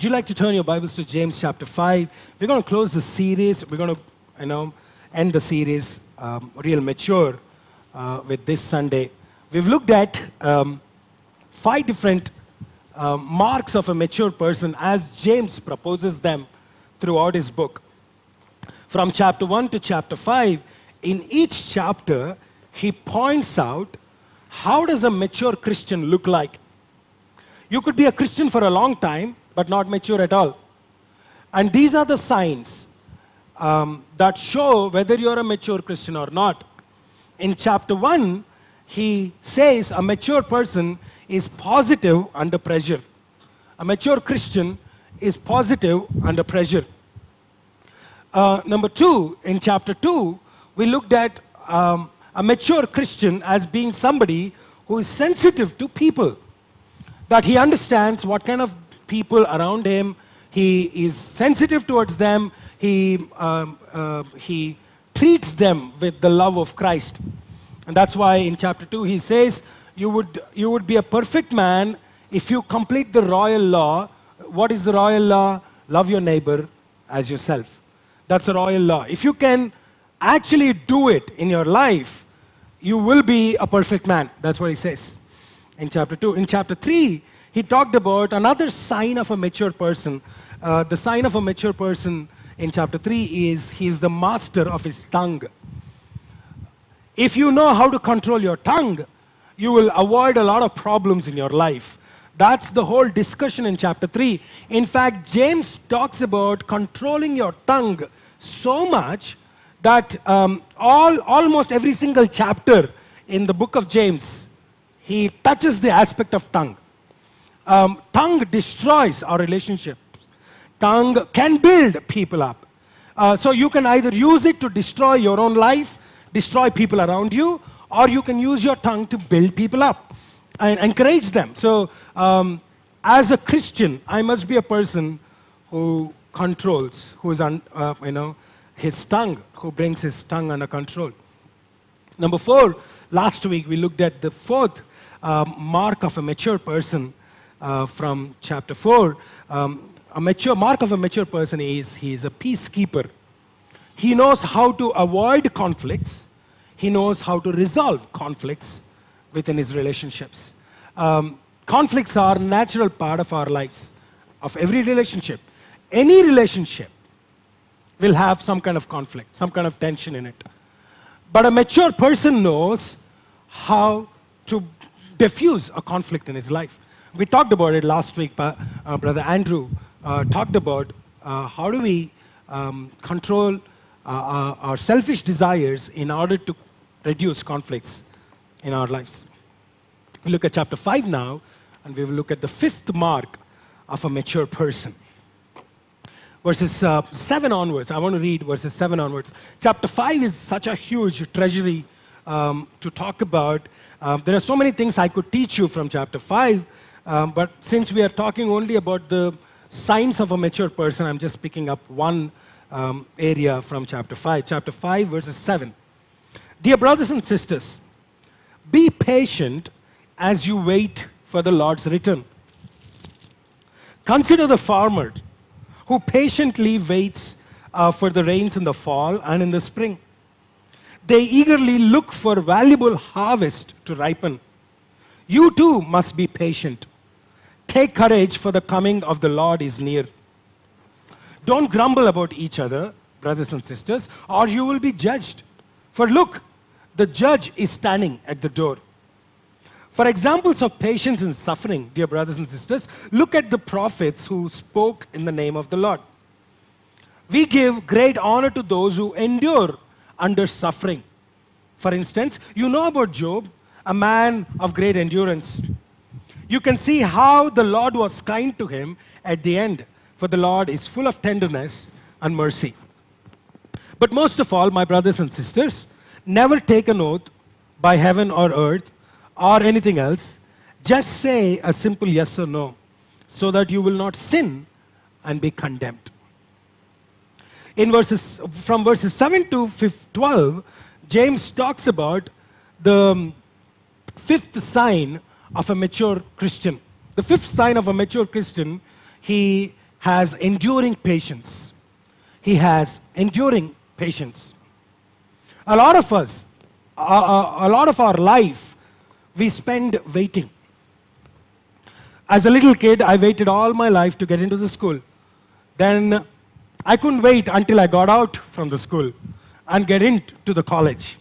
Would you like to turn your Bibles to James chapter 5? We're going to close the series. We're going to, you know, end the series um, real mature uh, with this Sunday. We've looked at um, five different um, marks of a mature person as James proposes them throughout his book. From chapter 1 to chapter 5, in each chapter, he points out how does a mature Christian look like? You could be a Christian for a long time, but not mature at all. And these are the signs um, that show whether you're a mature Christian or not. In chapter 1, he says a mature person is positive under pressure. A mature Christian is positive under pressure. Uh, number two, in chapter 2, we looked at um, a mature Christian as being somebody who is sensitive to people, that he understands what kind of people around him, he is sensitive towards them, he, um, uh, he treats them with the love of Christ. And that's why in chapter 2 he says, you would, you would be a perfect man if you complete the royal law. What is the royal law? Love your neighbor as yourself. That's the royal law. If you can actually do it in your life, you will be a perfect man. That's what he says in chapter 2. In chapter 3, he talked about another sign of a mature person. Uh, the sign of a mature person in chapter 3 is he is the master of his tongue. If you know how to control your tongue, you will avoid a lot of problems in your life. That's the whole discussion in chapter 3. In fact, James talks about controlling your tongue so much that um, all, almost every single chapter in the book of James, he touches the aspect of tongue. Um, tongue destroys our relationships. Tongue can build people up. Uh, so you can either use it to destroy your own life, destroy people around you, or you can use your tongue to build people up and encourage them. So, um, as a Christian, I must be a person who controls, who is, un, uh, you know, his tongue, who brings his tongue under control. Number four, last week we looked at the fourth um, mark of a mature person uh, from chapter four. Um, a mature mark of a mature person is he is a peacekeeper. He knows how to avoid conflicts. He knows how to resolve conflicts within his relationships. Um, conflicts are a natural part of our lives, of every relationship. Any relationship will have some kind of conflict, some kind of tension in it. But a mature person knows how to diffuse a conflict in his life. We talked about it last week, uh, Brother Andrew uh, talked about uh, how do we um, control uh, our selfish desires in order to reduce conflicts in our lives. We look at chapter 5 now, and we will look at the fifth mark of a mature person verses uh, 7 onwards. I want to read verses 7 onwards. Chapter 5 is such a huge treasury um, to talk about. Um, there are so many things I could teach you from chapter 5, um, but since we are talking only about the signs of a mature person, I'm just picking up one um, area from chapter 5. Chapter 5, verses 7. Dear brothers and sisters, be patient as you wait for the Lord's return. Consider the farmer who patiently waits uh, for the rains in the fall and in the spring. They eagerly look for valuable harvest to ripen. You too must be patient. Take courage, for the coming of the Lord is near. Don't grumble about each other, brothers and sisters, or you will be judged. For look, the judge is standing at the door. For examples of patience and suffering, dear brothers and sisters, look at the prophets who spoke in the name of the Lord. We give great honor to those who endure under suffering. For instance, you know about Job, a man of great endurance. You can see how the Lord was kind to him at the end, for the Lord is full of tenderness and mercy. But most of all, my brothers and sisters, never take an oath by heaven or earth or anything else, just say a simple yes or no so that you will not sin and be condemned. In verses, from verses 7 to 12, James talks about the um, fifth sign of a mature Christian. The fifth sign of a mature Christian, he has enduring patience. He has enduring patience. A lot of us, a, a, a lot of our life, we spend waiting. As a little kid, I waited all my life to get into the school. Then I couldn't wait until I got out from the school and get into the college.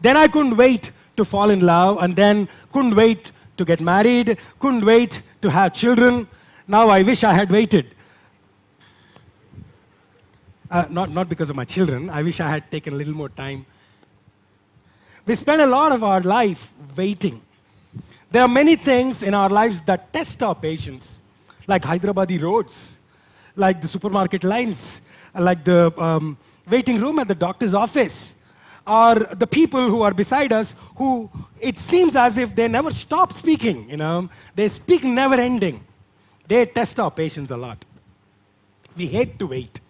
Then I couldn't wait to fall in love and then couldn't wait to get married, couldn't wait to have children. Now I wish I had waited. Uh, not, not because of my children, I wish I had taken a little more time. We spend a lot of our life waiting. There are many things in our lives that test our patience, like Hyderabadi roads, like the supermarket lines, like the um, waiting room at the doctor's office, or the people who are beside us who it seems as if they never stop speaking, you know. They speak never ending. They test our patience a lot. We hate to wait.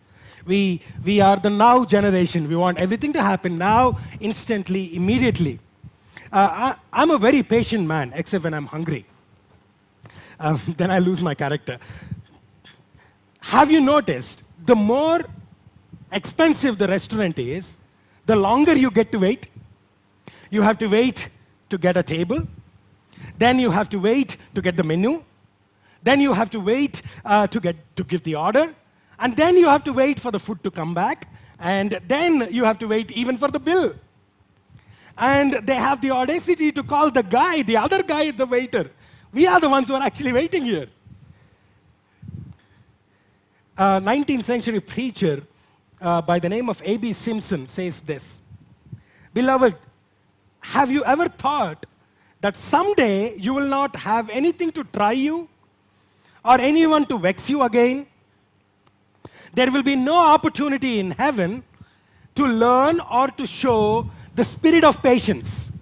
We, we are the now generation. We want everything to happen now, instantly, immediately. Uh, I, am a very patient man, except when I'm hungry. Um, then I lose my character. Have you noticed the more expensive the restaurant is, the longer you get to wait? You have to wait to get a table. Then you have to wait to get the menu. Then you have to wait uh, to, get, to give the order. And then you have to wait for the food to come back. And then you have to wait even for the bill. And they have the audacity to call the guy, the other guy, the waiter. We are the ones who are actually waiting here. A 19th century preacher uh, by the name of A.B. Simpson says this Beloved, have you ever thought that someday you will not have anything to try you or anyone to vex you again? There will be no opportunity in heaven to learn or to show the spirit of patience.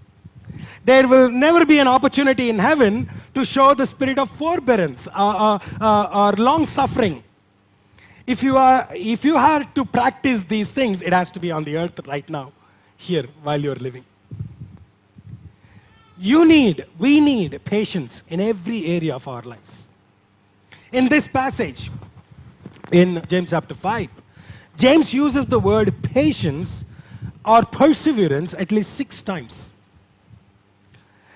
There will never be an opportunity in heaven to show the spirit of forbearance uh, uh, uh, or long suffering. If you, are, if you are to practice these things, it has to be on the earth right now, here, while you're living. You need, we need patience in every area of our lives. In this passage, in James chapter 5, James uses the word patience or perseverance at least six times.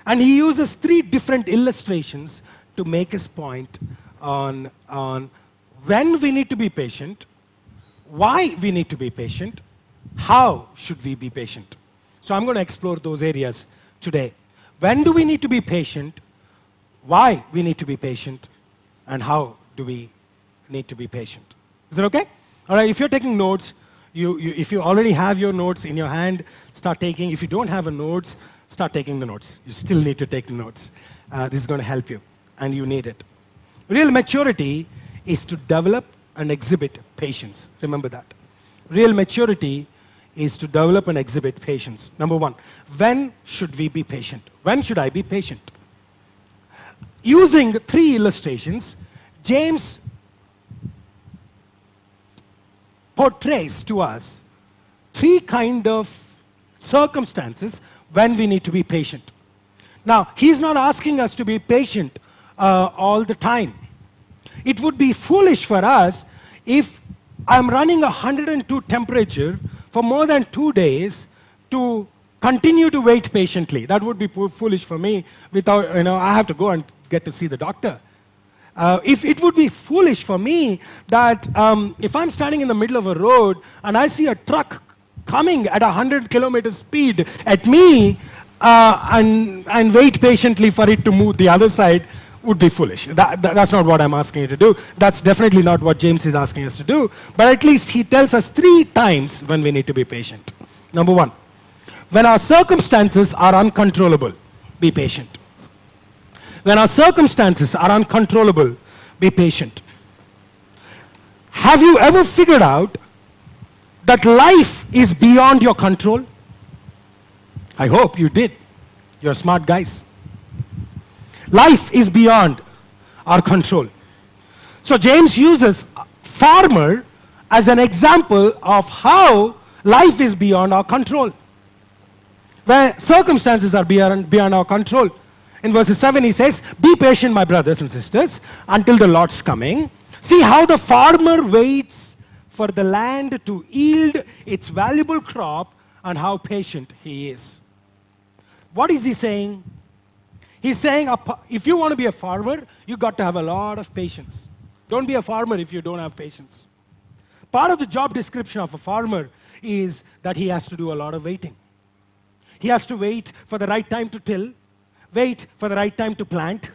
And he uses three different illustrations to make his point on, on when we need to be patient, why we need to be patient, how should we be patient. So I'm going to explore those areas today. When do we need to be patient? Why we need to be patient? And how do we need to be patient? Is it okay? All right, if you're taking notes, you, you, if you already have your notes in your hand, start taking. If you don't have a notes, start taking the notes. You still need to take notes. Uh, this is going to help you, and you need it. Real maturity is to develop and exhibit patience. Remember that. Real maturity is to develop and exhibit patience. Number one, when should we be patient? When should I be patient? Using three illustrations, James portrays to us three kind of circumstances when we need to be patient. Now, he's not asking us to be patient uh, all the time. It would be foolish for us if I'm running a 102 temperature for more than two days to continue to wait patiently. That would be foolish for me without, you know, I have to go and get to see the doctor. Uh, if it would be foolish for me that um, if I'm standing in the middle of a road and I see a truck coming at 100 kilometer speed at me uh, and, and wait patiently for it to move the other side would be foolish. That, that, that's not what I'm asking you to do. That's definitely not what James is asking us to do. But at least he tells us three times when we need to be patient. Number one, when our circumstances are uncontrollable, be patient. When our circumstances are uncontrollable, be patient. Have you ever figured out that life is beyond your control? I hope you did. You're smart guys. Life is beyond our control. So James uses farmer as an example of how life is beyond our control. Where circumstances are beyond, beyond our control. In verse 7, he says, Be patient, my brothers and sisters, until the Lord's coming. See how the farmer waits for the land to yield its valuable crop and how patient he is. What is he saying? He's saying if you want to be a farmer, you've got to have a lot of patience. Don't be a farmer if you don't have patience. Part of the job description of a farmer is that he has to do a lot of waiting. He has to wait for the right time to till, wait for the right time to plant,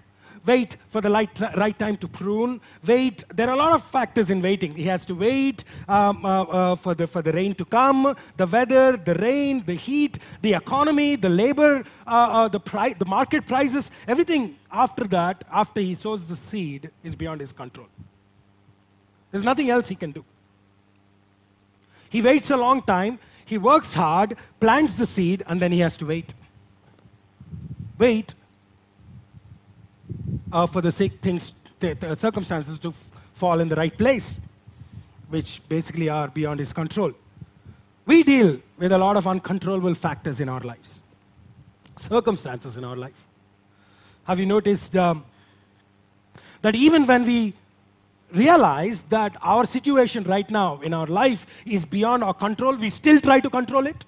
wait for the right, right time to prune, wait. There are a lot of factors in waiting. He has to wait um, uh, uh, for, the, for the rain to come, the weather, the rain, the heat, the economy, the labor, uh, uh the, pri- the market prices, everything after that, after he sows the seed, is beyond his control. There's nothing else he can do. He waits a long time, he works hard, plants the seed, and then he has to wait. Wait uh, for the things, the, circumstances to fall in the right place, which basically are beyond his control. We deal with a lot of uncontrollable factors in our lives, circumstances in our life. Have you noticed um, that even when we realize that our situation right now in our life is beyond our control, we still try to control it?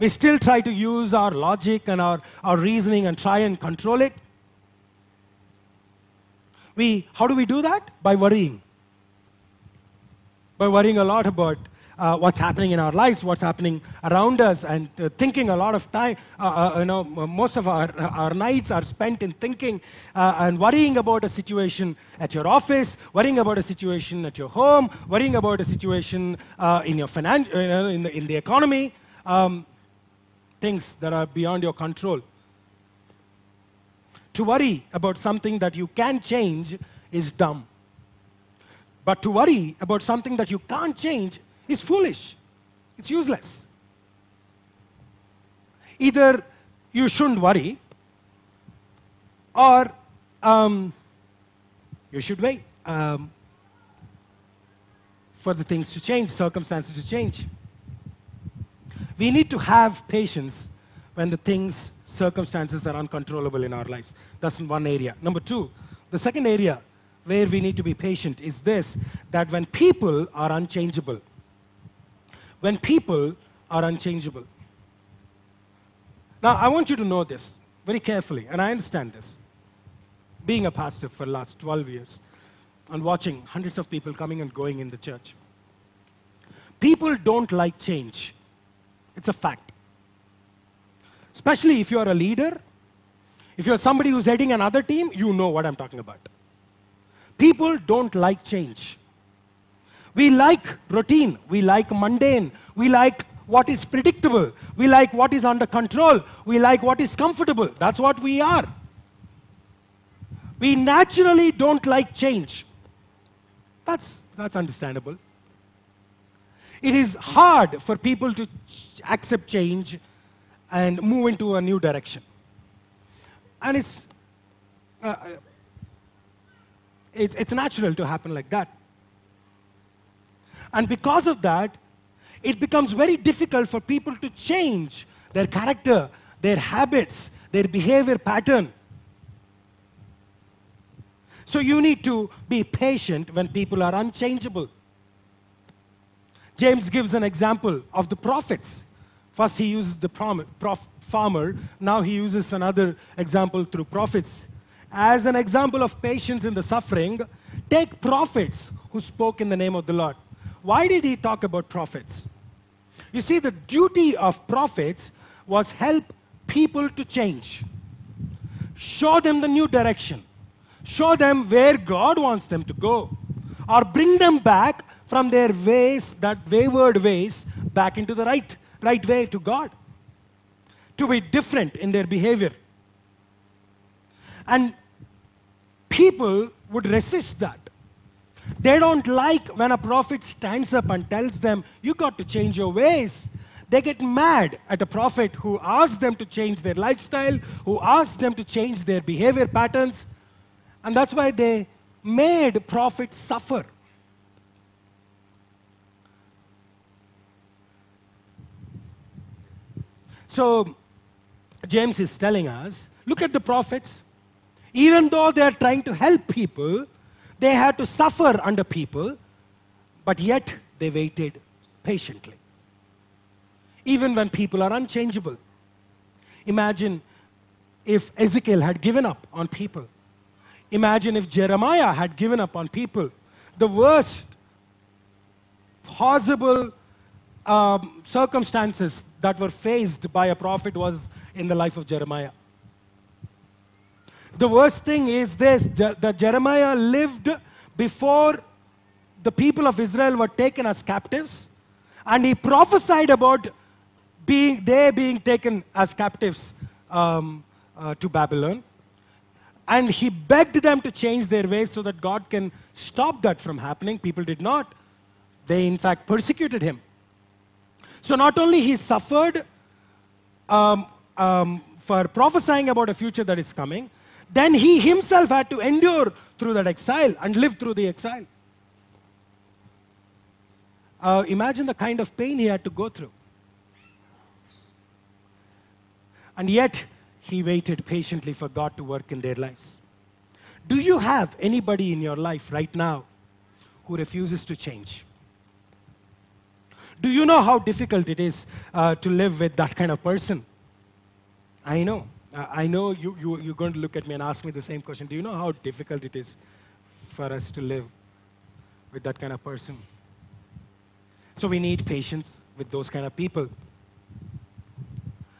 We still try to use our logic and our, our reasoning and try and control it. We, how do we do that? By worrying. By worrying a lot about uh, what's happening in our lives, what's happening around us, and uh, thinking a lot of time. Uh, uh you know, most of our, our nights are spent in thinking uh, and worrying about a situation at your office, worrying about a situation at your home, worrying about a situation uh, in your finan- in, the, in the economy. Um, things that are beyond your control. To worry about something that you can change is dumb. But to worry about something that you can't change is foolish. It's useless. Either you shouldn't worry, or um, you should wait um, for the things to change, circumstances to change. We need to have patience when the things, circumstances are uncontrollable in our lives. That's one area. Number two, the second area where we need to be patient is this that when people are unchangeable, when people are unchangeable. Now, I want you to know this very carefully, and I understand this. Being a pastor for the last 12 years and watching hundreds of people coming and going in the church, people don't like change. It's a fact. Especially if you're a leader, if you're somebody who's heading another team, you know what I'm talking about. People don't like change. We like routine, we like mundane, we like what is predictable, we like what is under control, we like what is comfortable. That's what we are. We naturally don't like change. That's, that's understandable. It is hard for people to accept change and move into a new direction. And it's, uh, it's, it's natural to happen like that. And because of that, it becomes very difficult for people to change their character, their habits, their behavior pattern. So you need to be patient when people are unchangeable. James gives an example of the prophets. First, he uses the farmer. Now, he uses another example through prophets. As an example of patience in the suffering, take prophets who spoke in the name of the Lord. Why did he talk about prophets? You see, the duty of prophets was help people to change, show them the new direction, show them where God wants them to go, or bring them back from their ways, that wayward ways, back into the right, right way to God. To be different in their behavior. And people would resist that. They don't like when a prophet stands up and tells them, You got to change your ways. They get mad at a prophet who asks them to change their lifestyle, who asks them to change their behavior patterns. And that's why they made prophets suffer. So, James is telling us look at the prophets. Even though they are trying to help people, They had to suffer under people, but yet they waited patiently. Even when people are unchangeable. Imagine if Ezekiel had given up on people. Imagine if Jeremiah had given up on people. The worst possible um, circumstances that were faced by a prophet was in the life of Jeremiah. The worst thing is this that Jeremiah lived before the people of Israel were taken as captives, and he prophesied about being, they being taken as captives um, uh, to Babylon. And he begged them to change their ways so that God can stop that from happening. People did not. They, in fact, persecuted him. So not only he suffered um, um, for prophesying about a future that is coming, then he himself had to endure through that exile and live through the exile. Uh, imagine the kind of pain he had to go through. And yet, he waited patiently for God to work in their lives. Do you have anybody in your life right now who refuses to change? Do you know how difficult it is uh, to live with that kind of person? I know. Uh, I know you, you, you're going to look at me and ask me the same question. Do you know how difficult it is for us to live with that kind of person? So we need patience with those kind of people.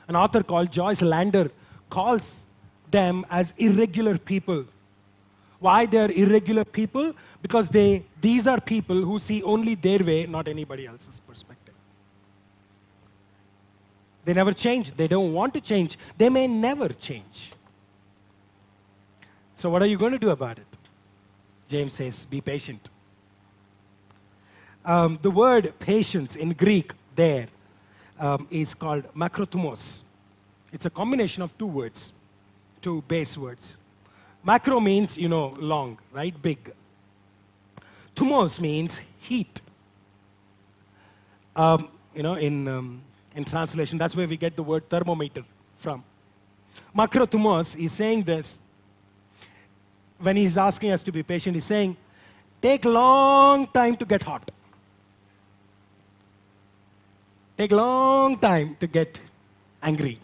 An author called Joyce Landorf calls them as irregular people. Why they're irregular people? Because they, these are people who see only their way, not anybody else's perspective. They never change. They don't want to change. They may never change. So, what are you going to do about it? James says, be patient. Um, the word patience in Greek there um, is called makrothumos. It's a combination of two words, two base words. Macro means, you know, long, right? Big. Thumos means heat. Um, you know, in, um, in translation, that's where we get the word thermometer from. Makrothumos is saying this when he's asking us to be patient, he's saying, take long time to get hot. Take long time to get angry.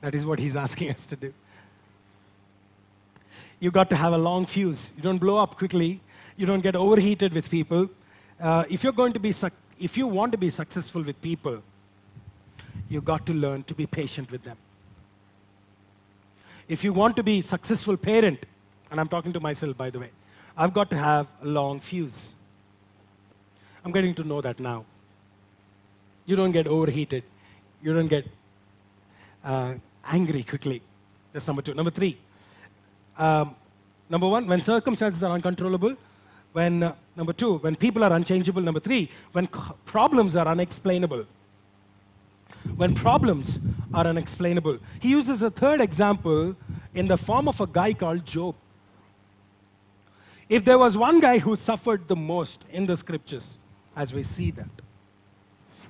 That is what he's asking us to do. You got to have a long fuse. You don't blow up quickly. You don't get overheated with people. Uh, if you're going to be, if you want to be successful with people, you got to learn to be patient with them. If you want to be successful parent, and I'm talking to myself by the way, I've got to have a long fuse. I'm getting to know that now. You don't get overheated. You don't get uh, angry quickly. That's number two. Number three. Um, number one, when circumstances are uncontrollable. When, uh, number two, when people are unchangeable. Number three, when problems are unexplainable. When problems are unexplainable. He uses a third example in the form of a guy called Job. If there was one guy who suffered the most in the scriptures, as we see that,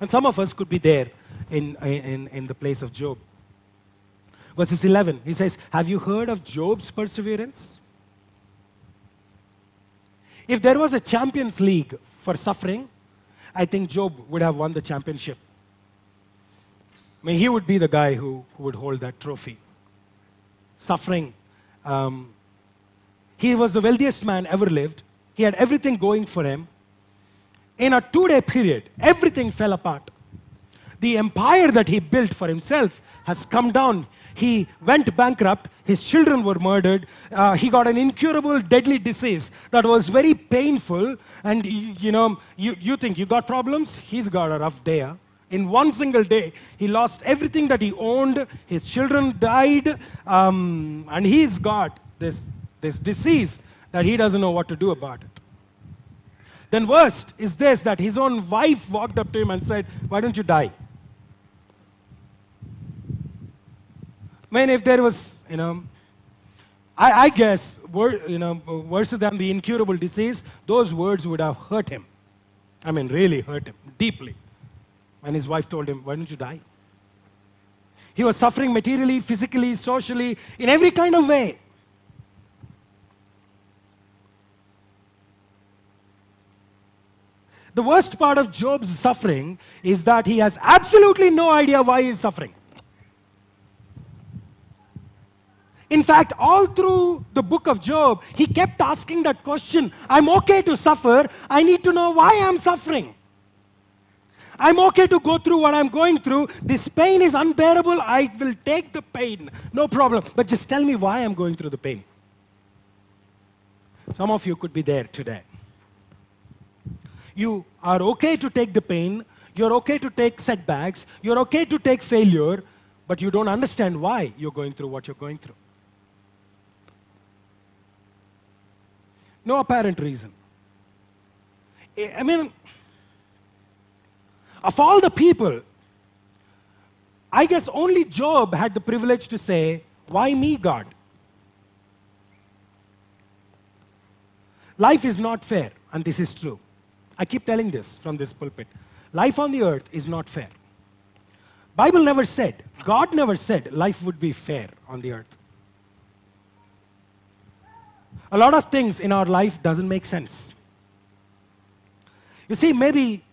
and some of us could be there in, in, in the place of Job. Verses 11, he says, Have you heard of Job's perseverance? If there was a Champions League for suffering, I think Job would have won the championship. I mean, he would be the guy who, who would hold that trophy. Suffering. Um, he was the wealthiest man ever lived. He had everything going for him. In a two day period, everything fell apart. The empire that he built for himself has come down. He went bankrupt. His children were murdered. Uh, he got an incurable, deadly disease that was very painful. And you, you know, you, you think you got problems? He's got a rough day. In one single day, he lost everything that he owned. His children died. Um, and he's got this, this disease that he doesn't know what to do about it. Then, worst is this that his own wife walked up to him and said, Why don't you die? mean, if there was, you know, I, I guess, wor- you know, worse than the incurable disease, those words would have hurt him. I mean, really hurt him deeply. And his wife told him, Why don't you die? He was suffering materially, physically, socially, in every kind of way. The worst part of Job's suffering is that he has absolutely no idea why he's suffering. In fact, all through the book of Job, he kept asking that question I'm okay to suffer, I need to know why I'm suffering. I'm okay to go through what I'm going through. This pain is unbearable. I will take the pain. No problem. But just tell me why I'm going through the pain. Some of you could be there today. You are okay to take the pain. You're okay to take setbacks. You're okay to take failure. But you don't understand why you're going through what you're going through. No apparent reason. Eh, I mean, of all the people, I guess only Job had the privilege to say, Why me, God? Life is not fair, and this is true. I keep telling this from this pulpit. Life on the earth is not fair. Bible never said, God never said life would be fair on the earth. A lot of things in our life doesn't make sense. You see, maybe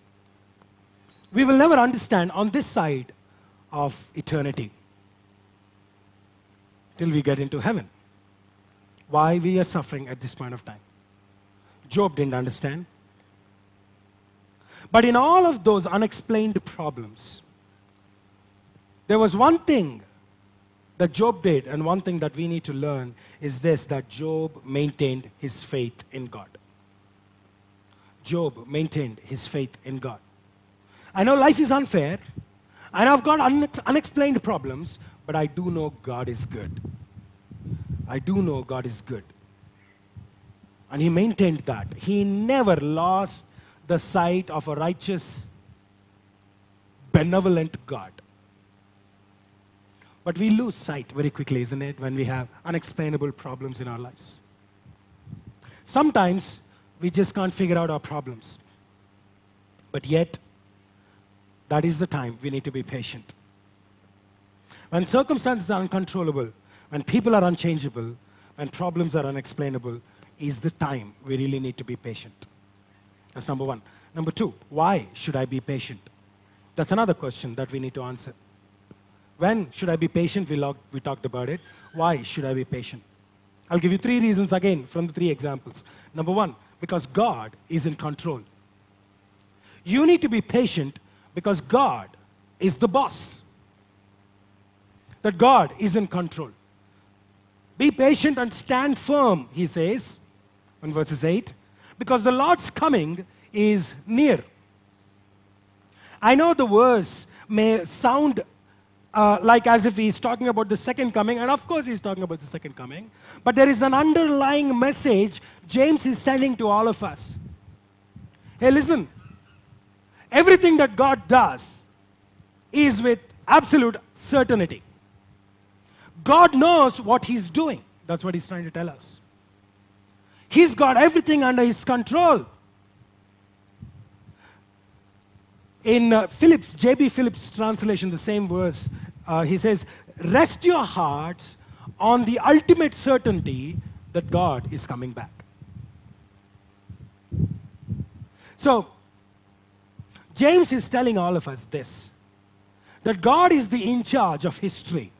we will never understand on this side of eternity till we get into heaven why we are suffering at this point of time. Job didn't understand. But in all of those unexplained problems, there was one thing that Job did, and one thing that we need to learn is this that Job maintained his faith in God. Job maintained his faith in God. I know life is unfair, and I've got un- unexplained problems, but I do know God is good. I do know God is good. And he maintained that. He never lost the sight of a righteous, benevolent God. But we lose sight very quickly, isn't it, when we have unexplainable problems in our lives. Sometimes we just can't figure out our problems. But yet, that is the time we need to be patient. When circumstances are uncontrollable, when people are unchangeable, when problems are unexplainable, is the time we really need to be patient. That's number one. Number two, why should I be patient? That's another question that we need to answer. When should I be patient? We, we talked about it. Why should I be patient? I'll give you three reasons again from the three examples. Number one, because God is in control. You need to be patient because God is the boss. That God is in control. Be patient and stand firm, he says in verses 8, because the Lord's coming is near. I know the verse may sound uh, like as if he's talking about the second coming, and of course he's talking about the second coming, but there is an underlying message James is sending to all of us. Hey, listen, everything that God does is with absolute certainty. God knows what he's doing. That's what he's trying to tell us. He's got everything under his control. In uh, Phillips, J.B. Phillips' translation, the same verse, uh, he says, Rest your hearts on the ultimate certainty that God is coming back. So, James is telling all of us this that God is the in charge of history,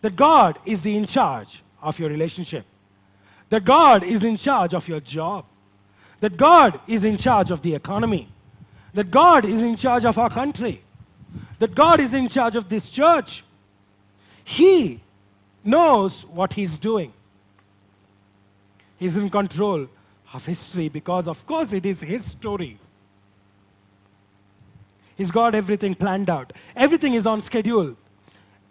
that God is the in charge of your relationship, that God is in charge of your job, that God is in charge of the economy, that God is in charge of our country, that God is in charge of this church. He knows what He's doing. He's in control of history because, of course, it is His story. He's got everything planned out, everything is on schedule.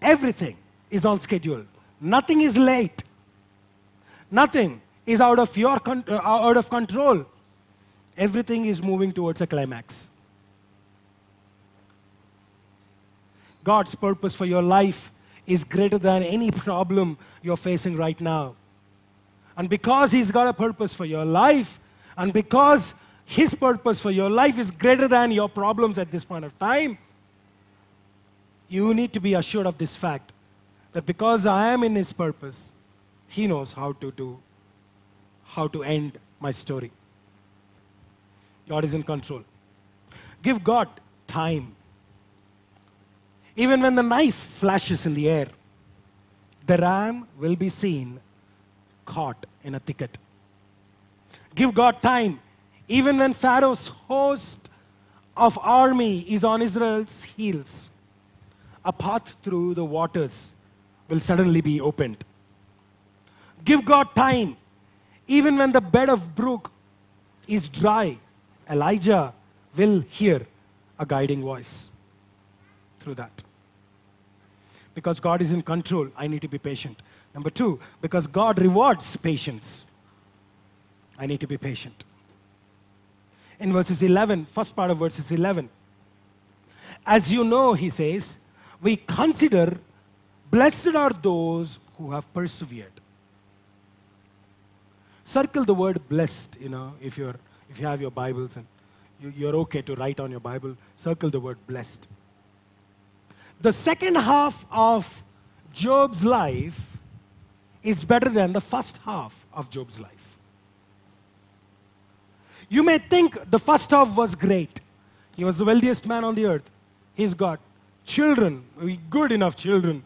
Everything is on schedule. Nothing is late. Nothing is out of your uh, out of control. Everything is moving towards a climax. God's purpose for your life is greater than any problem you're facing right now. And because He's got a purpose for your life, and because His purpose for your life is greater than your problems at this point of time, you need to be assured of this fact that because I am in His purpose, he knows how to do, how to end my story. God is in control. Give God time. Even when the knife flashes in the air, the ram will be seen caught in a thicket. Give God time. Even when Pharaoh's host of army is on Israel's heels, a path through the waters will suddenly be opened. Give God time. Even when the bed of brook is dry, Elijah will hear a guiding voice through that. Because God is in control, I need to be patient. Number two, because God rewards patience, I need to be patient. In verses 11, first part of verses 11, as you know, he says, we consider blessed are those who have persevered. Circle the word blessed, you know, if, you're, if you have your Bibles and you, you're okay to write on your Bible, circle the word blessed. The second half of Job's life is better than the first half of Job's life. You may think the first half was great. He was the wealthiest man on the earth. He's got children, good enough children,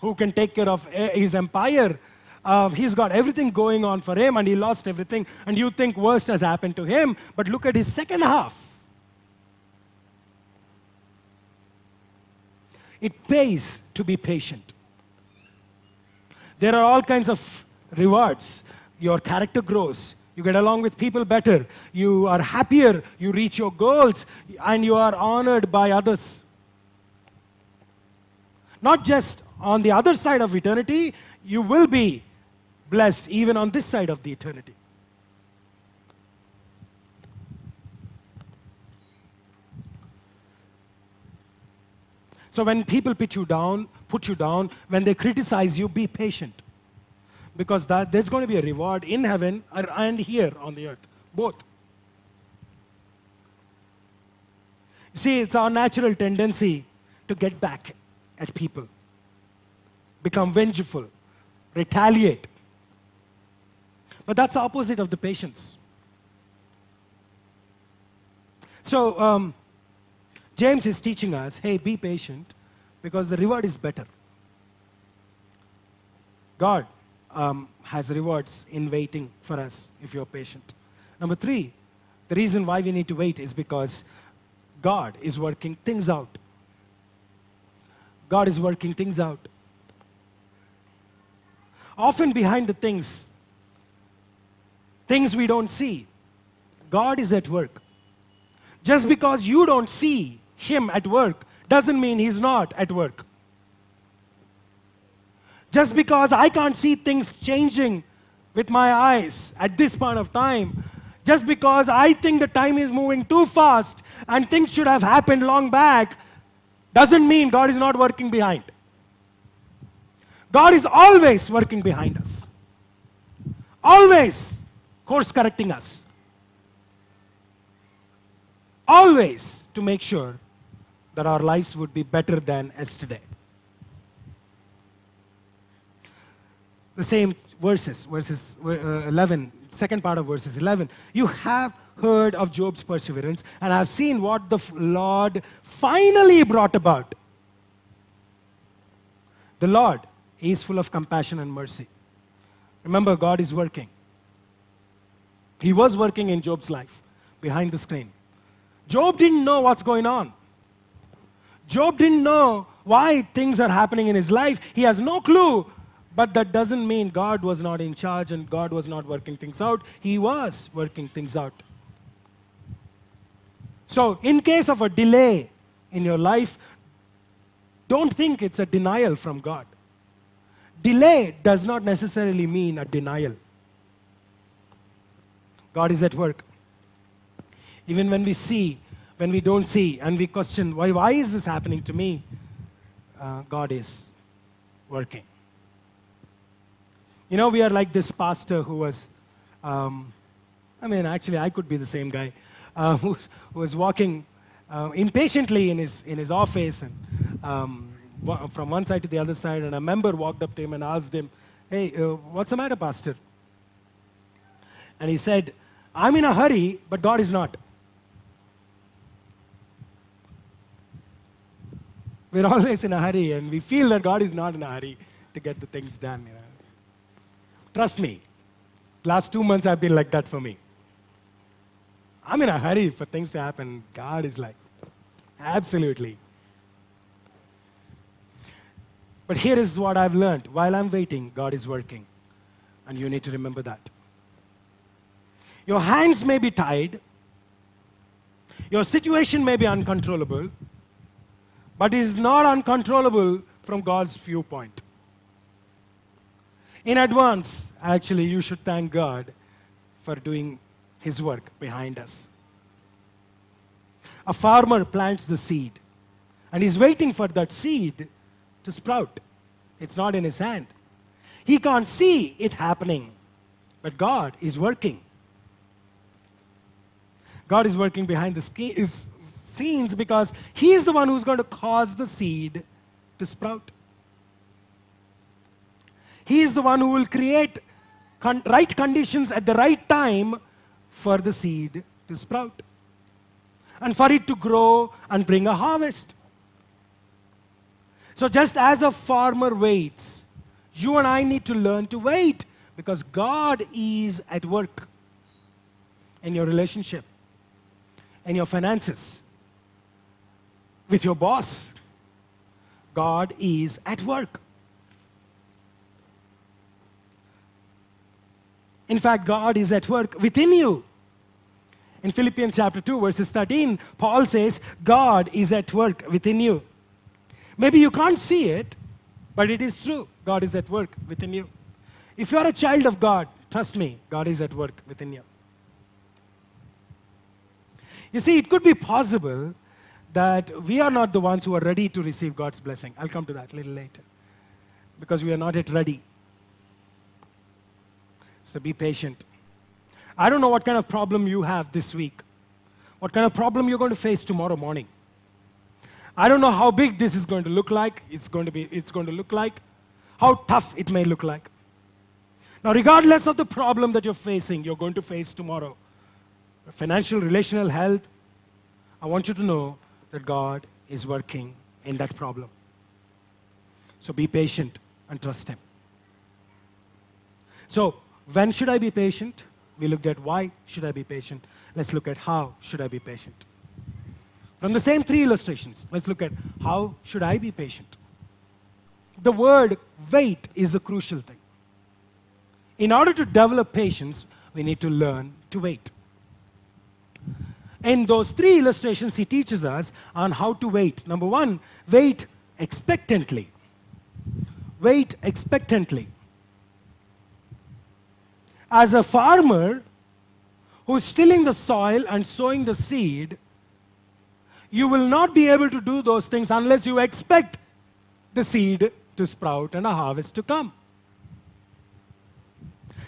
who can take care of eh, his empire. Uh, he's got everything going on for him and he lost everything. And you think worst has happened to him. But look at his second half. It pays to be patient. There are all kinds of rewards. Your character grows. You get along with people better. You are happier. You reach your goals. And you are honored by others. Not just on the other side of eternity, you will be blessed even on this side of the eternity. So when people put you down, put you down, when they criticize you, be patient. Because that, there's going to be a reward in heaven and here on the earth, both. See, it's our natural tendency to get back at people, become vengeful, retaliate. But that's the opposite of the patience. So, um, James is teaching us hey, be patient because the reward is better. God um, has rewards in waiting for us if you're patient. Number three, the reason why we need to wait is because God is working things out. God is working things out. Often behind the things, things we don't see, God is at work. Just because you don't see Him at work doesn't mean He's not at work. Just because I can't see things changing with my eyes at this point of time, just because I think the time is moving too fast and things should have happened long back, doesn't mean God is not working behind. God is always working behind us, always course correcting us, always to make sure that our lives would be better than yesterday. The same verses, verses uh, 11, second part of verses 11. You have heard of Job's perseverance and I have seen what the Lord finally brought about. The Lord is full of compassion and mercy. Remember, God is working. He was working in Job's life behind the screen. Job didn't know what's going on. Job didn't know why things are happening in his life. He has no clue. But that doesn't mean God was not in charge and God was not working things out. He was working things out. So, in case of a delay in your life, don't think it's a denial from God. Delay does not necessarily mean a denial. God is at work. Even when we see, when we don't see, and we question, why, why is this happening to me? Uh, God is working. You know, we are like this pastor who was, um, I mean, actually, I could be the same guy uh, who, who, was walking uh, impatiently in his, in his office and um, from one side to the other side. And a member walked up to him and asked him, Hey, uh, what's the matter, Pastor? And he said, I'm in a hurry, but God is not. We're always in a hurry and we feel that God is not in a hurry to get the things done. You know? Trust me, last two months have been like that for me. I'm in a hurry for things to happen. God is like, absolutely. But here is what I've learned. While I'm waiting, God is working. And you need to remember that. Your hands may be tied, your situation may be uncontrollable, but it is not uncontrollable from God's viewpoint. In advance, actually, you should thank God for doing His work behind us. A farmer plants the seed and he's waiting for that seed to sprout. It's not in his hand. He can't see it happening, but God is working. God is working behind the scenes because He is the one who's going to cause the seed to sprout. He is the one who will create con- right conditions at the right time for the seed to sprout and for it to grow and bring a harvest. So, just as a farmer waits, you and I need to learn to wait because God is at work in your relationship and your finances, with your boss. God is at work. In fact, God is at work within you. In Philippians chapter 2, verses 13, Paul says, God is at work within you. Maybe you can't see it, but it is true. God is at work within you. If you are a child of God, trust me, God is at work within you. You see, it could be possible that we are not the ones who are ready to receive God's blessing. I'll come to that a little later. Because we are not yet ready. So be patient. I don't know what kind of problem you have this week, what kind of problem you're going to face tomorrow morning. I don't know how big this is going to look like. It's going to be it's going to look like how tough it may look like. Now regardless of the problem that you're facing, you're going to face tomorrow financial, relational health, I want you to know that God is working in that problem. So be patient and trust Him. So, when should I be patient? We looked at why should I be patient. Let's look at how should I be patient. From the same three illustrations, let's look at how should I be patient. The word wait is the crucial thing. In order to develop patience, we need to learn to wait. In those three illustrations, he teaches us on how to wait. Number one, wait expectantly. Wait expectantly. As a farmer who's tilling the soil and sowing the seed, you will not be able to do those things unless you expect the seed to sprout and a harvest to come.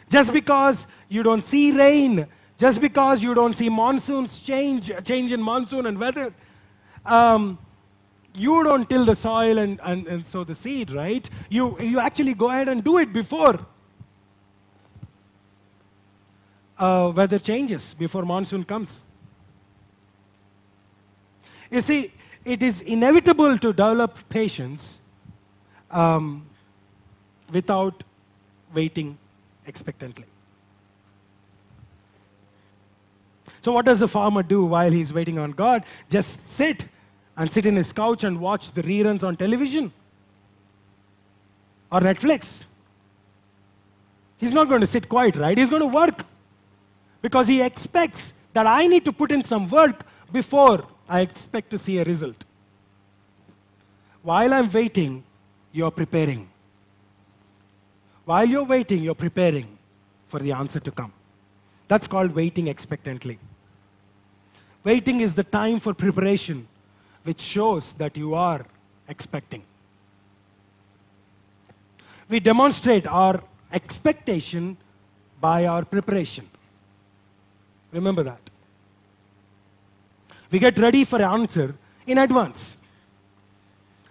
Just because you don't see rain just because you don't see monsoons change, change in monsoon and weather, um, you don't till the soil and, and, and sow the seed, right? You, you actually go ahead and do it before uh, weather changes, before monsoon comes. You see, it is inevitable to develop patience um, without waiting expectantly. So, what does the farmer do while he's waiting on God? Just sit and sit in his couch and watch the reruns on television or Netflix. He's not going to sit quiet, right? He's going to work because he expects that I need to put in some work before I expect to see a result. While I'm waiting, you're preparing. While you're waiting, you're preparing for the answer to come. That's called waiting expectantly. Waiting is the time for preparation, which shows that you are expecting. We demonstrate our expectation by our preparation. Remember that. We get ready for an answer in advance.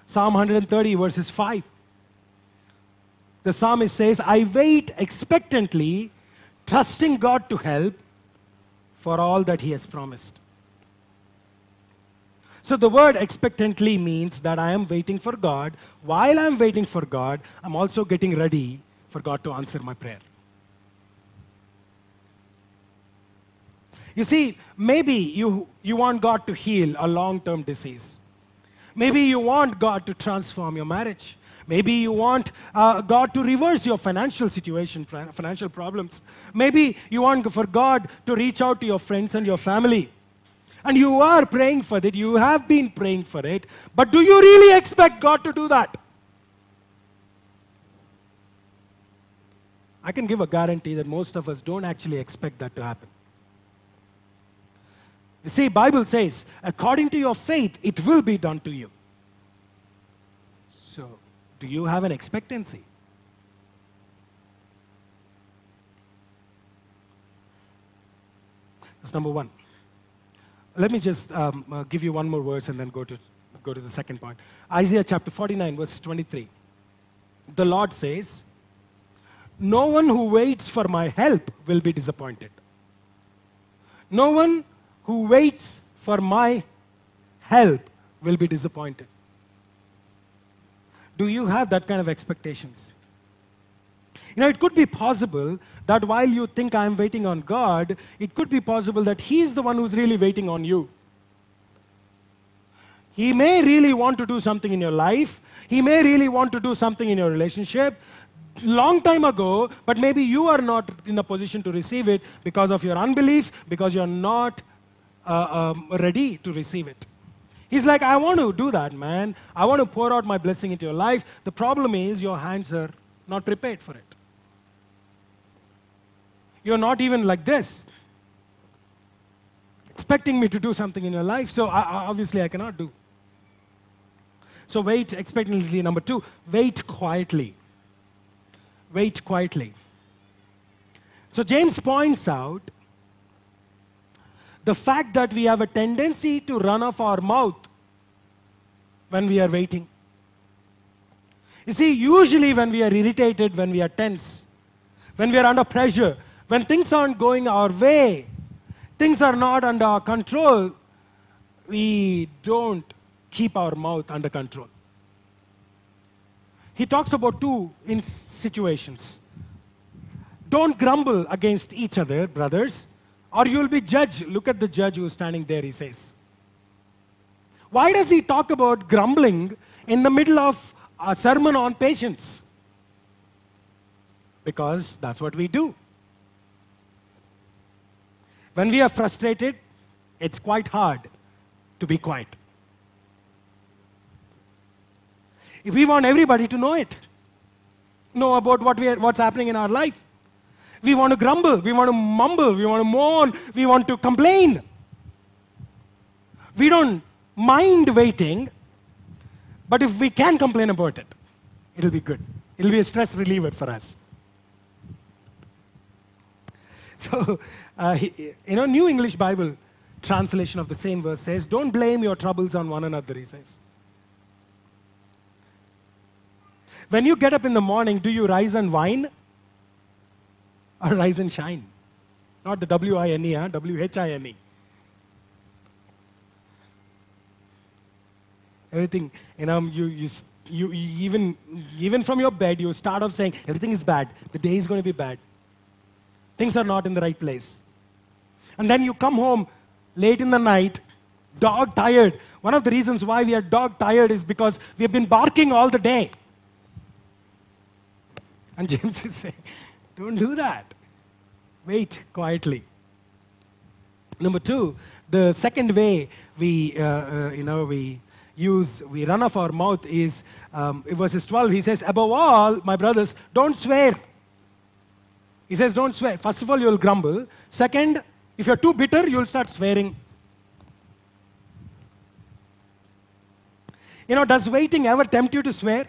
Psalm 130, verses 5. The psalmist says, I wait expectantly, trusting God to help for all that He has promised. So the word expectantly means that I am waiting for God. While I'm waiting for God, I'm also getting ready for God to answer my prayer. You see, maybe you, you want God to heal a long term disease. Maybe you want God to transform your marriage. Maybe you want uh, God to reverse your financial situation, financial problems. Maybe you want for God to reach out to your friends and your family. And you are praying for it, you have been praying for it, but do you really expect God to do that? I can give a guarantee that most of us don't actually expect that to happen. You see, Bible says, according to your faith, it will be done to you. So, do you have an expectancy? That's number one. Let me just um, uh, give you one more verse and then go to, go to the second point. Isaiah chapter 49, verse 23. The Lord says, No one who waits for my help will be disappointed. No one who waits for my help will be disappointed. Do you have that kind of expectations? You know, it could be possible that while you think I'm waiting on God, it could be possible that He's the one who's really waiting on you. He may really want to do something in your life, He may really want to do something in your relationship long time ago, but maybe you are not in a position to receive it because of your unbelief, because you're not uh, um, ready to receive it. He's like, I want to do that, man. I want to pour out my blessing into your life. The problem is your hands are not prepared for it. You're not even like this, expecting me to do something in your life. So I, obviously, I cannot do. So wait expectantly. Number two, wait quietly. Wait quietly. So James points out the fact that we have a tendency to run off our mouth when we are waiting. You see, usually when we are irritated, when we are tense, when we are under pressure, when things aren't going our way, things are not under our control, we don't keep our mouth under control. He talks about two in situations. Don't grumble against each other, brothers, or you'll be judged. Look at the judge who's standing there, he says. Why does he talk about grumbling in the middle of a sermon on patience? Because that's what we do. When we are frustrated, it's quite hard to be quiet. If we want everybody to know it, know about what we are, what's happening in our life, we want to grumble, we want to mumble, we want to mourn, we want to complain. We don't mind waiting, but if we can complain about it, it'll be good. It'll be a stress reliever for us. So, uh, you know, New English Bible translation of the same verse says, Don't blame your troubles on one another, he says. When you get up in the morning, do you rise and whine or rise and shine? Not the W I N E, huh? W H I N E. Everything, you know, you, you, you, even, even from your bed, you start off saying, everything is bad. The day is going to be bad. Things are not in the right place. And then you come home late in the night, dog tired. One of the reasons why we are dog tired is because we have been barking all the day. And James is saying, don't do that. Wait quietly. Number two, the second way we, uh, uh, you know, we use, we run off our mouth is um, verses 12. He says, above all, my brothers, don't swear. He says, don't swear. First of all, you'll grumble. Second, if you're too bitter, you'll start swearing. You know, does waiting ever tempt you to swear?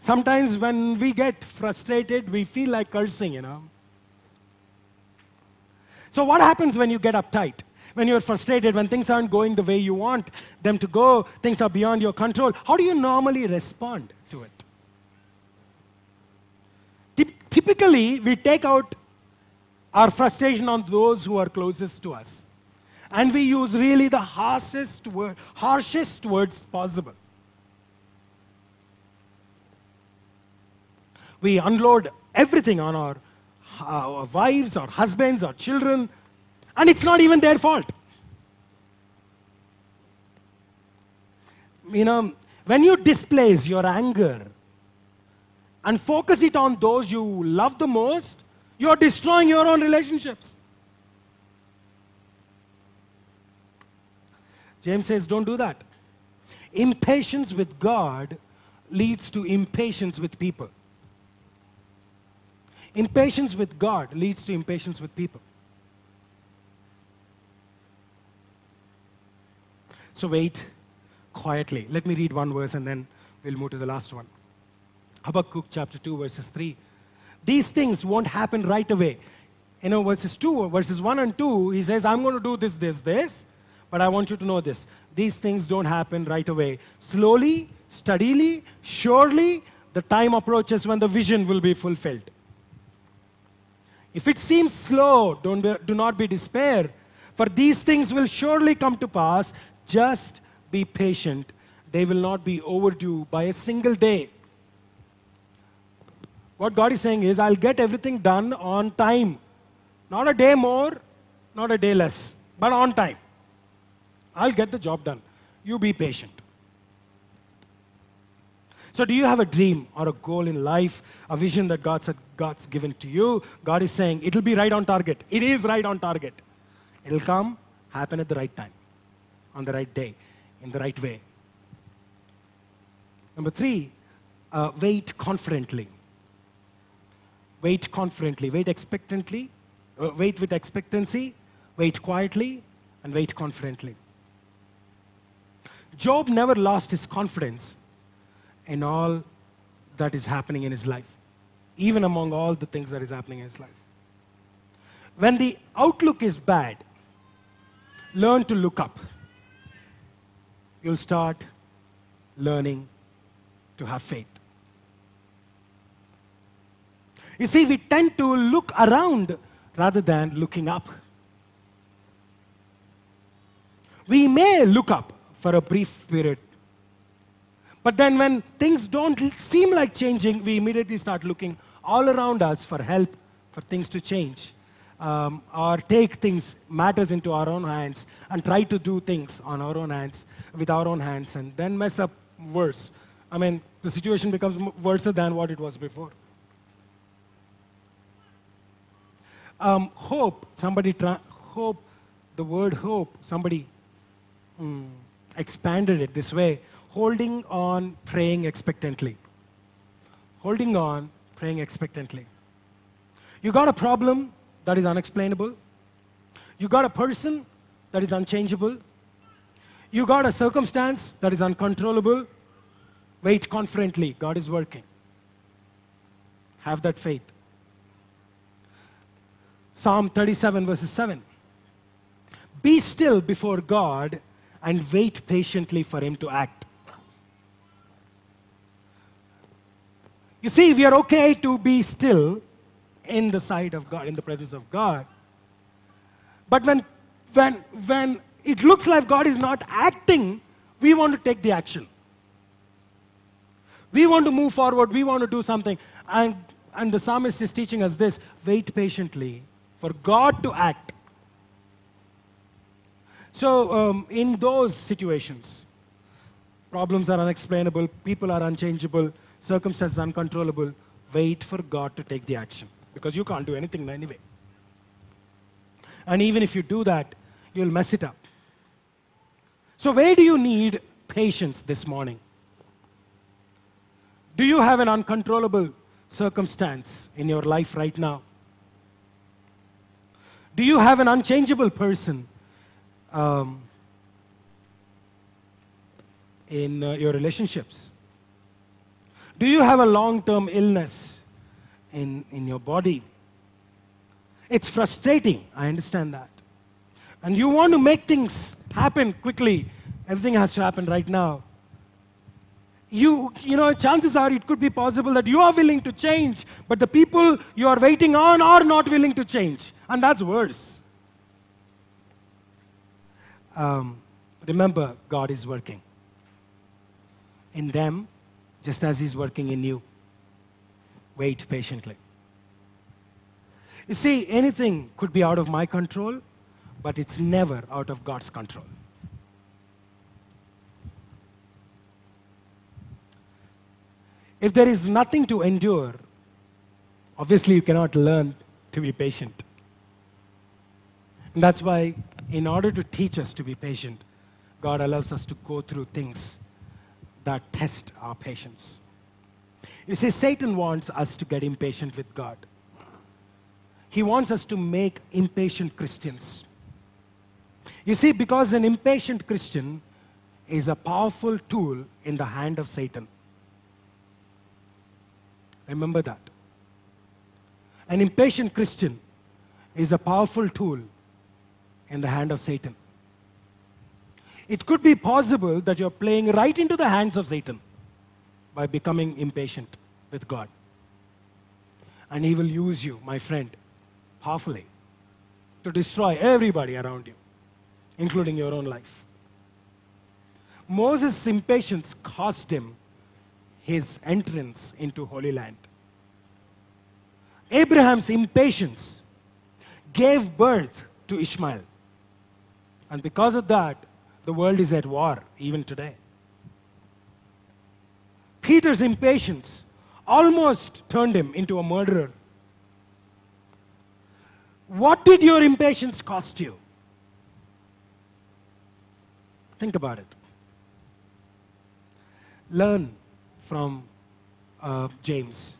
Sometimes when we get frustrated, we feel like cursing, you know. So, what happens when you get uptight? When you're frustrated, when things aren't going the way you want them to go, things are beyond your control, how do you normally respond to it? Typically, we take out our frustration on those who are closest to us. And we use really the harshest, word, harshest words possible. We unload everything on our, our wives, our husbands, our children, and it's not even their fault. You know, when you displace your anger and focus it on those you love the most, you're destroying your own relationships. James says, don't do that. Impatience with God leads to impatience with people. Impatience with God leads to impatience with people. So wait quietly. Let me read one verse and then we'll move to the last one. Habakkuk chapter 2, verses 3. These things won't happen right away. You know, verses 2, verses 1 and 2, he says, I'm going to do this, this, this, but I want you to know this. These things don't happen right away. Slowly, steadily, surely, the time approaches when the vision will be fulfilled. If it seems slow, don't be, do not be despair, for these things will surely come to pass. Just be patient. They will not be overdue by a single day. What God is saying is, I'll get everything done on time. Not a day more, not a day less, but on time. I'll get the job done. You be patient. So, do you have a dream or a goal in life, a vision that God said God's given to you? God is saying it'll be right on target. It is right on target. It'll come, happen at the right time, on the right day, in the right way. Number three, uh, wait confidently. Wait confidently. Wait expectantly. Uh, wait with expectancy. Wait quietly. And wait confidently. Job never lost his confidence in all that is happening in his life, even among all the things that is happening in his life. When the outlook is bad, learn to look up. You'll start learning to have faith. You see, we tend to look around rather than looking up. We may look up for a brief period but then when things don't seem like changing, we immediately start looking all around us for help, for things to change. Um, or take things, matters into our own hands and try to do things on our own hands, with our own hands, and then mess up worse. I mean, the situation becomes worse than what it was before. Um, hope, somebody, tra- hope, the word hope, somebody mm, expanded it this way holding on, praying expectantly. Holding on, praying expectantly. You got a problem that is unexplainable. You got a person that is unchangeable. You got a circumstance that is uncontrollable. Wait confidently. God is working. Have that faith. Psalm 37, verses 7. Be still before God and wait patiently for Him to act. You see, we are okay to be still in the sight of God, in the presence of God. But when, when, when it looks like God is not acting, we want to take the action. We want to move forward, we want to do something. And, and the psalmist is teaching us this wait patiently for God to act. So, um, in those situations, problems are unexplainable, people are unchangeable, circumstances uncontrollable, wait for God to take the action because you can't do anything anyway. And even if you do that, you'll mess it up. So, where do you need patience this morning? Do you have an uncontrollable circumstance in your life right now? Do you have an unchangeable person um, in uh, your relationships? Do you have a long term illness in, in your body? It's frustrating, I understand that. And you want to make things happen quickly. Everything has to happen right now. You, you know, chances are it could be possible that you are willing to change, but the people you are waiting on are not willing to change. And that's worse. um, remember God is working in them just as He's working in you. Wait patiently. You see, anything could be out of my control, but it's never out of God's control. If there is nothing to endure, obviously you cannot learn to be patient. And that's why, in order to teach us to be patient, God allows us to go through things that test our patience. You see, Satan wants us to get impatient with God. He wants us to make impatient Christians. You see, because an impatient Christian is a powerful tool in the hand of Satan. Remember that. An impatient Christian is a powerful tool in the hand of Satan. It could be possible that you're playing right into the hands of Satan by becoming impatient with God. And he will use you, my friend, powerfully to destroy everybody around you, including your own life. Moses' impatience cost him his entrance into Holy Land. Abraham's impatience gave birth to Ishmael. And because of that, the world is at war even today. Peter's impatience almost turned him into a murderer. What did your impatience cost you? Think about it. Learn from uh, James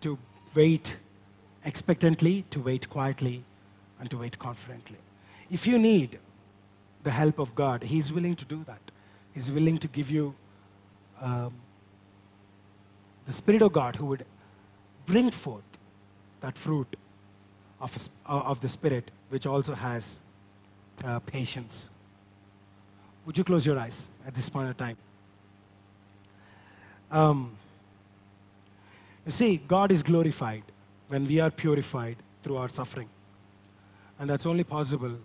to wait expectantly, to wait quietly, and to wait confidently. If you need the help of God, He's willing to do that. He's willing to give you um, the Spirit of God who would bring forth that fruit of, uh, of the Spirit, which also has uh, patience. Would you close your eyes at this point of time? Um, you see, God is glorified when we are purified through our suffering. And that's only possible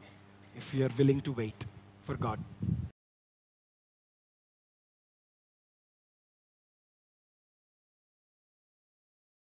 if we are willing to wait for God.